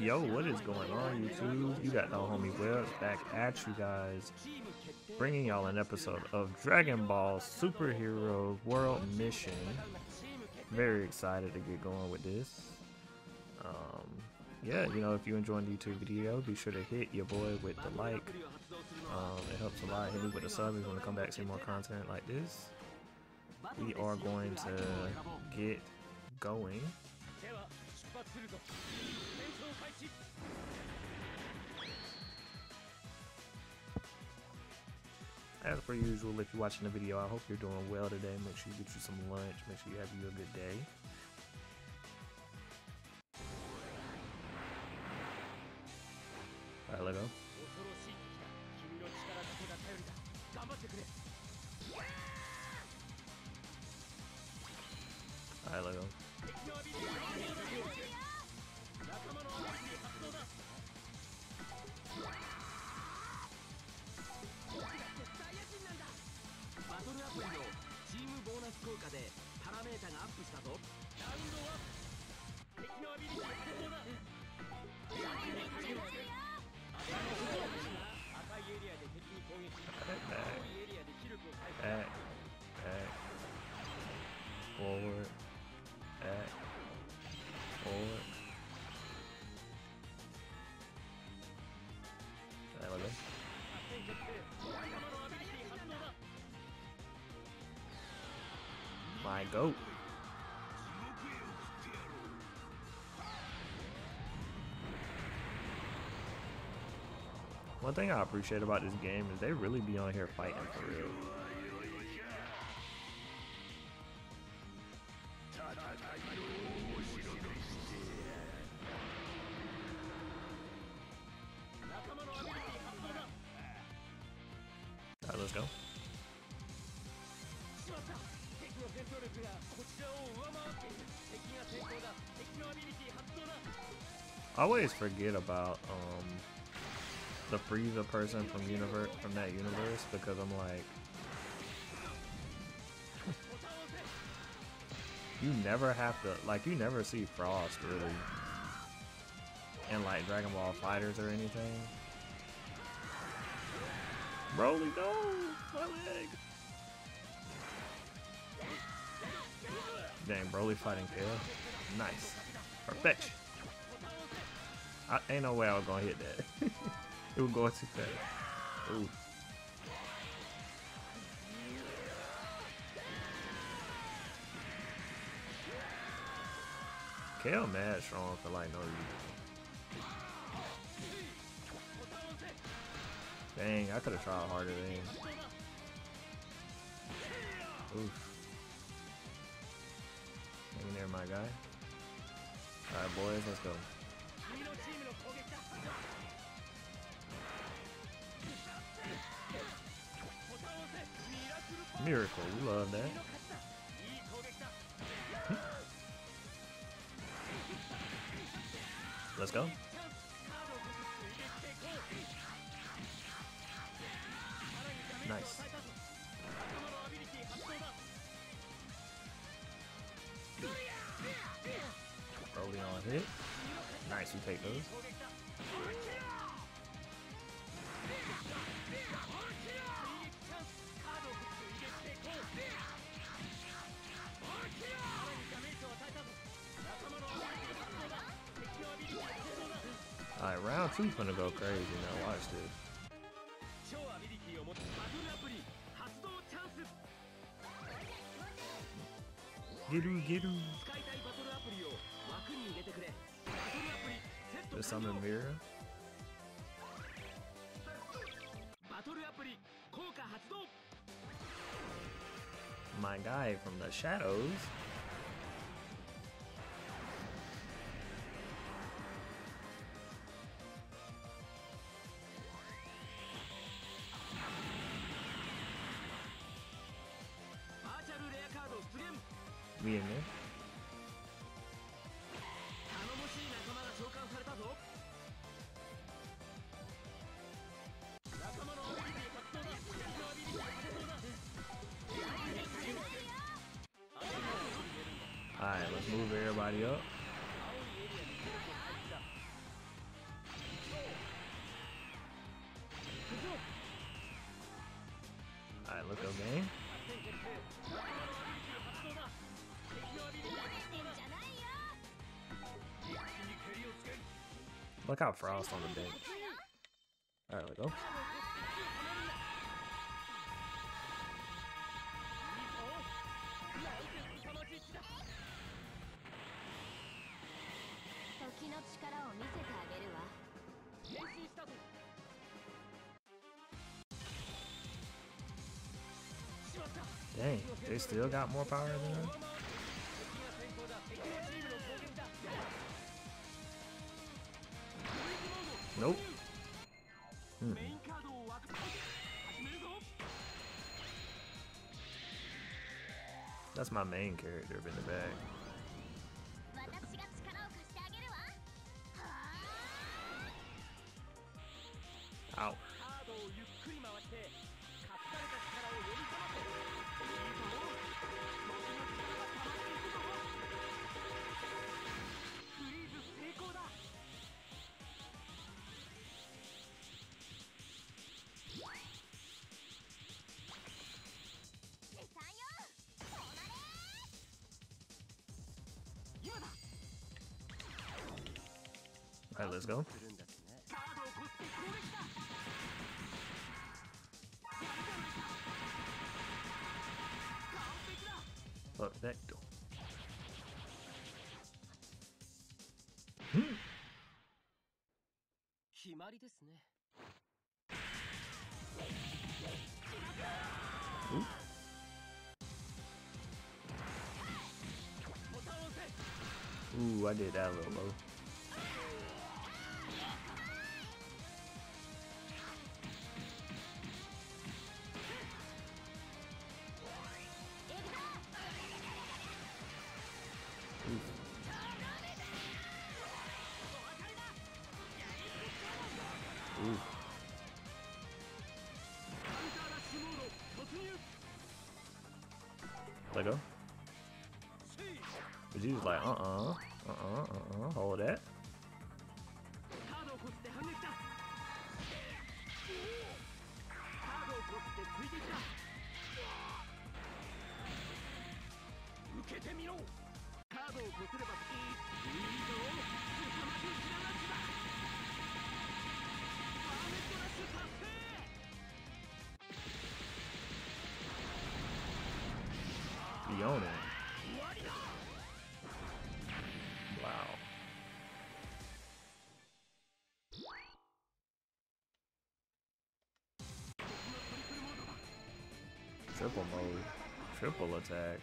Yo, what is going on, YouTube? You got the homie Webs back at you guys, bringing y'all an episode of Dragon Ball Superhero World Mission. Very excited to get going with this. Um, yeah, you know, if you enjoyed the YouTube video, be sure to hit your boy with the like. Um, it helps a lot. Hit me with a sub if you want to come back to see more content like this. We are going to get going. As per usual, if you're watching the video, I hope you're doing well today. Make sure you get you some lunch. Make sure you have you a good day. My goat. One thing I appreciate about this game is they really be on here fighting for real. Alright, let's go. I always forget about um the Frieza person from universe from that universe because I'm like you never have to like you never see Frost really in like Dragon Ball FighterZ or anything. Broly, no! My leg! Dang, Broly fighting Kale. Nice. Perfection. I, ain't no way I was gonna hit that. it was going too fast. Ooh. Kale mad strong for like no reason. Dang, I could have tried harder then. Oof. In there, my guy. Alright, boys, let's go. Miracle, we love that. Let's go. Nice. On hit. Nice, we take those. Alright, round two finna go crazy now. Watch this. Get him, The summon mirror. My guy from the shadows. Me in. body. Alright, look okay. Look how Frost on the bench. Alright, we go. Oh. Dang, they still got more power than us? Nope. Hmm. That's my main character in the bag. Alright, let's go. Perfecto. Hmm. Ooh. Ooh, I did that a little low. let カードを取ってついてきたカーってついたカードを取ってついードついてきた Triple mode. Triple attack.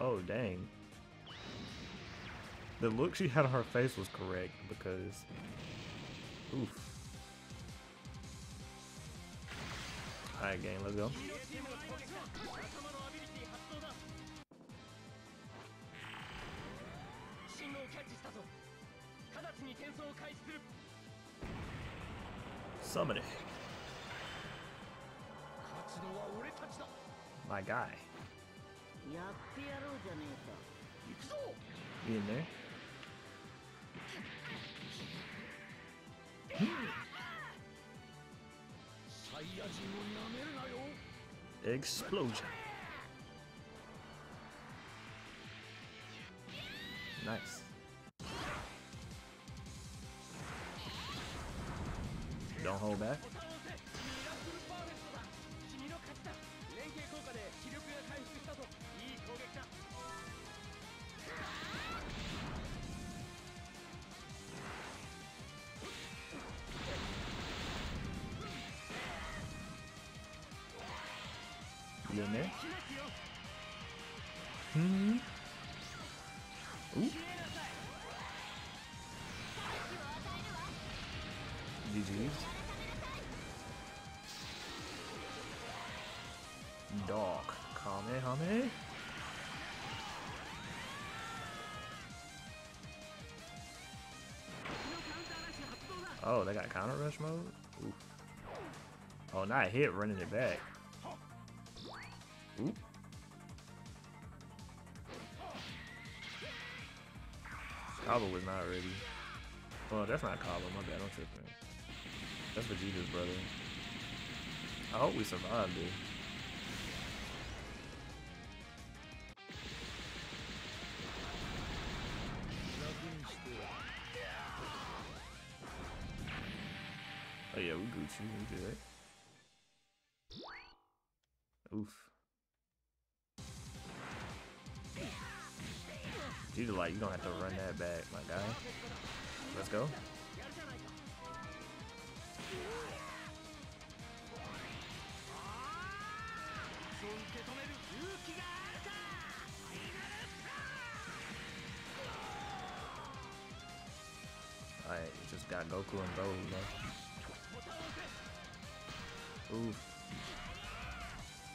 Oh, dang. The look she had on her face was correct because. Oof. Alright, gang, let's go. Summon it. My guy. You in there? Explosion. Nice. Don't hold back. You in there? Hmm. Ooh. GG's. Dog Kamehame. Oh, they got counter rush mode? Oof. Oh, not hit running it back. Oop. Cabba was not ready. Well, that's not Cabba, my bad, I'm tripping. That's Vegeta's brother. I hope we survived it. We good. Oof. Vegeta like, you don't have to run that back, my guy. Let's go. Alright, just got Goku and Goku left. Oof.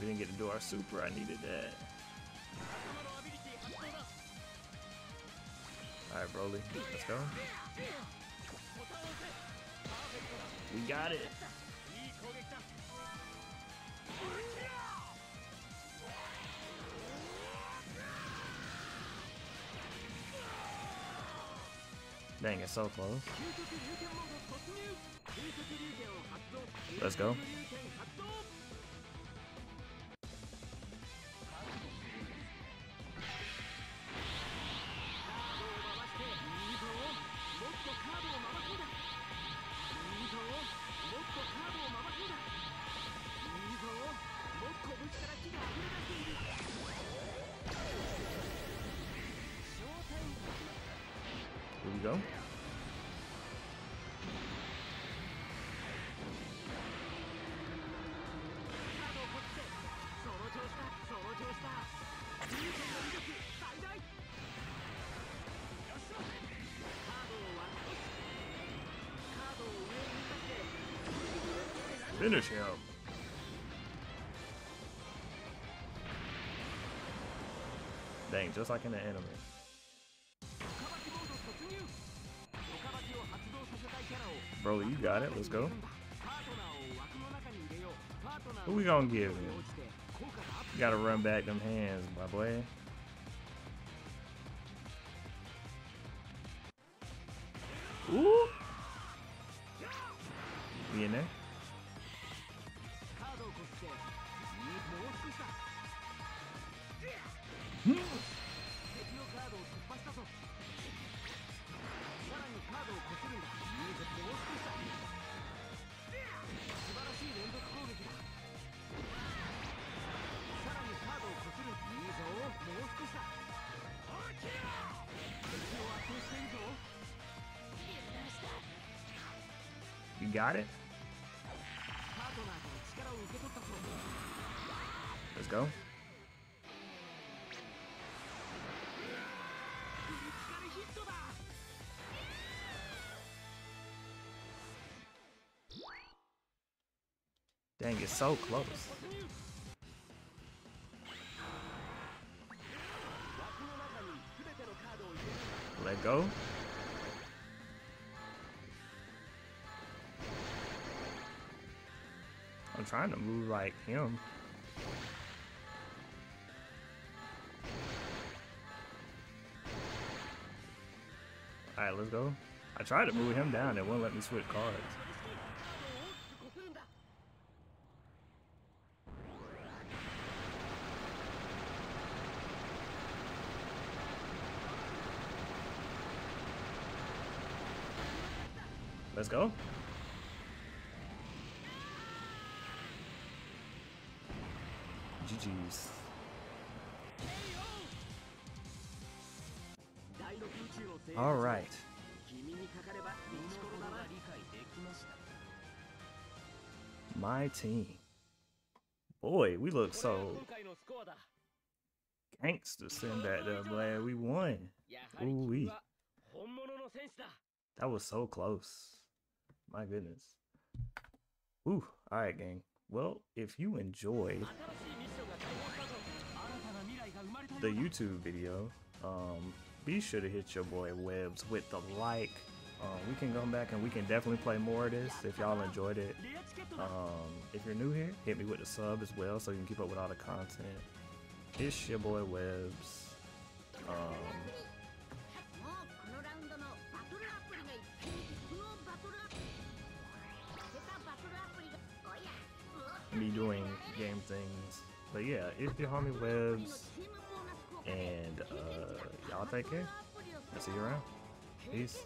We didn't get to do our super, I needed that. Alright, Broly, let's go. We got it. Dang, it's so close. Let's go. Here we go. Finish him. Dang, just like in the anime. Bro, you got it. Let's go. Who we gonna give him? You gotta run back them hands, my boy. Ooh. We in there? Got it? Let's go. Dang, it's so close. Let go. Trying to move like him. Alright, let's go. I tried to move him down, it wouldn't let me switch cards. Let's go. GG's. All right. My team. Boy, we look so gangster send that there, man. We won. Ooh wee. That was so close. My goodness. Ooh, alright gang. Well, if you enjoyed the YouTube video, um, be sure to hit your boy Webs with the like. Um, we can come back and we can definitely play more of this if y'all enjoyed it. Um, if you're new here, hit me with the sub as well so you can keep up with all the content. It's your boy Webs. Um, me doing game things. But yeah, it's your homie Webs. And uh, y'all take care. I'll see you around. Peace.